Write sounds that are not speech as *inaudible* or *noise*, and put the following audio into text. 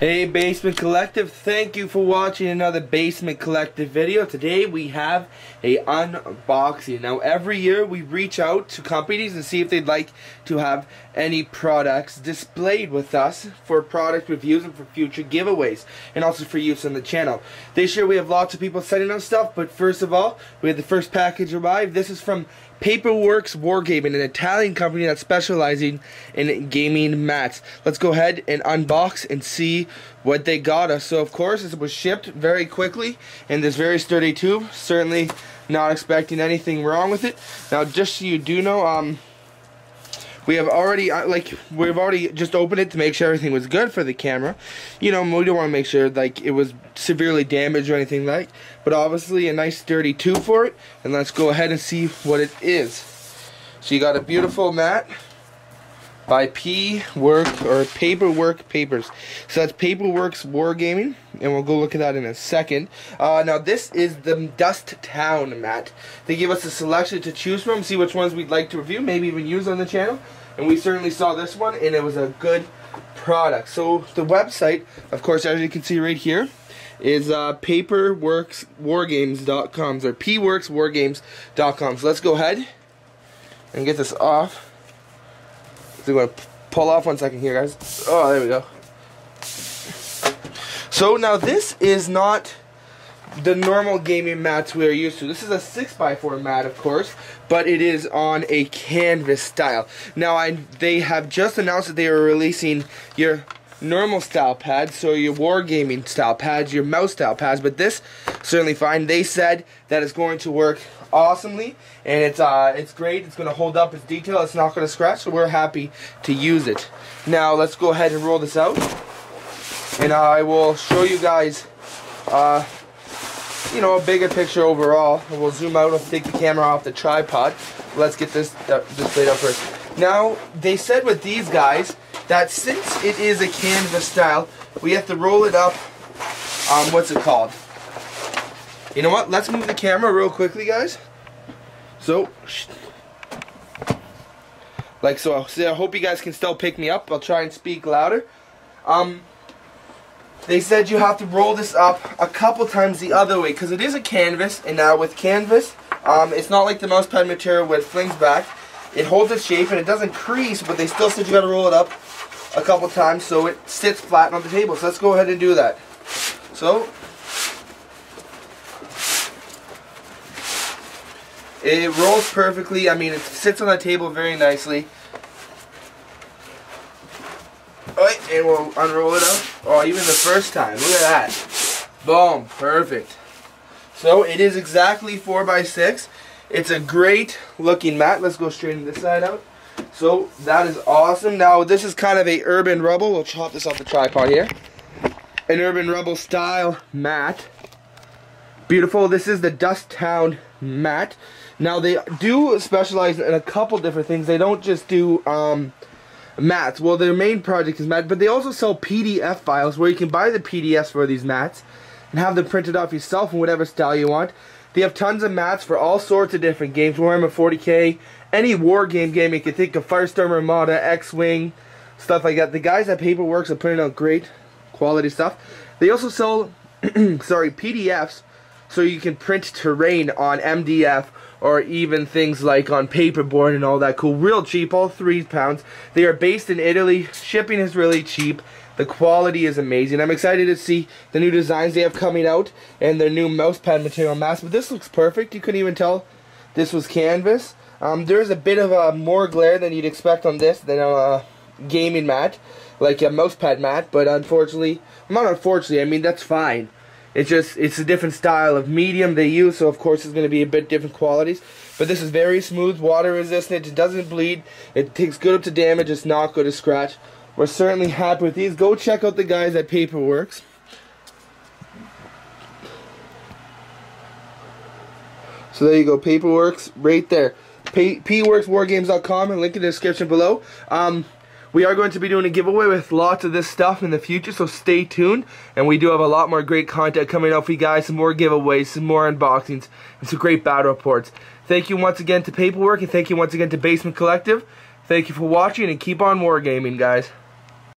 Hey Basement Collective, thank you for watching another Basement Collective video. Today we have a unboxing. Now every year we reach out to companies and see if they'd like to have any products displayed with us for product reviews and for future giveaways and also for use on the channel. This year we have lots of people sending us stuff, but first of all, we had the first package arrive. This is from Paperworks Wargaming, an Italian company that's specializing in gaming mats. Let's go ahead and unbox and see what they got us. So of course it was shipped very quickly in this very sturdy tube. Certainly not expecting anything wrong with it. Now just so you do know, um, we have already uh, like we've already just opened it to make sure everything was good for the camera. You know we don't want to make sure like it was severely damaged or anything like but obviously a nice sturdy tube for it and let's go ahead and see what it is. So you got a beautiful mat by P Work or Paperwork Papers. So that's Paperworks Wargaming, and we'll go look at that in a second. Uh, now this is the Dust Town mat. They give us a selection to choose from, see which ones we'd like to review, maybe even use on the channel. And we certainly saw this one, and it was a good product. So the website, of course, as you can see right here, is uh, paperworkswargames.com or pworkswargames.com. So let's go ahead and get this off. So we're to pull off one second here, guys. Oh, there we go. So now this is not the normal gaming mats we are used to. This is a 6x4 mat, of course, but it is on a canvas style. Now, I, they have just announced that they are releasing your normal style pads, so your wargaming style pads, your mouse style pads, but this certainly fine. They said that it's going to work awesomely, and it's uh, it's great. It's going to hold up its detail. It's not going to scratch, so we're happy to use it. Now let's go ahead and roll this out, and I will show you guys, uh, you know, a bigger picture overall. We'll zoom out and take the camera off the tripod. Let's get this uh, displayed up first. Now they said with these guys that since it is a canvas style, we have to roll it up. Um, what's it called? You know what? Let's move the camera real quickly, guys. So, like so. so I hope you guys can still pick me up. I'll try and speak louder. Um, they said you have to roll this up a couple times the other way because it is a canvas, and now with canvas, um, it's not like the mouse pad material where it flings back. It holds its shape and it doesn't crease, but they still said you got to roll it up a couple times so it sits flat on the table. So let's go ahead and do that. So It rolls perfectly. I mean, it sits on the table very nicely. And we'll unroll it up. Oh, even the first time. Look at that. Boom. Perfect. So, it is exactly 4x6. It's a great looking mat. Let's go straighten this side out. So, that is awesome. Now, this is kind of a Urban rubble. We'll chop this off the tripod here. An Urban rubble style mat. Beautiful. This is the Dust Town mat. Now they do specialize in a couple different things. They don't just do um, mats. Well, their main project is mats, but they also sell PDF files where you can buy the PDFs for these mats and have them printed off yourself in whatever style you want. They have tons of mats for all sorts of different games. Warhammer 40k, any war game game you can think of, Firestorm Armada, X-Wing, stuff like that. The guys at Paperworks are putting out great quality stuff. They also sell, *clears throat* sorry, PDFs so you can print terrain on MDF or even things like on paperboard and all that cool. Real cheap, all three pounds. They are based in Italy. Shipping is really cheap. The quality is amazing. I'm excited to see the new designs they have coming out and their new mousepad material mask. But this looks perfect. You couldn't even tell this was canvas. Um, there's a bit of a more glare than you'd expect on this than a gaming mat, like a mousepad mat. But unfortunately, not unfortunately, I mean that's fine. It's just, it's a different style of medium they use, so of course it's going to be a bit different qualities. But this is very smooth, water resistant, it doesn't bleed, it takes good up to damage, it's not good to scratch. We're certainly happy with these. Go check out the guys at Paperworks. So there you go, Paperworks, right there. P Pworkswargames.com and link in the description below. Um, we are going to be doing a giveaway with lots of this stuff in the future, so stay tuned. And we do have a lot more great content coming up for you guys, some more giveaways, some more unboxings, and some great battle reports. Thank you once again to Paperwork, and thank you once again to Basement Collective. Thank you for watching, and keep on wargaming, guys.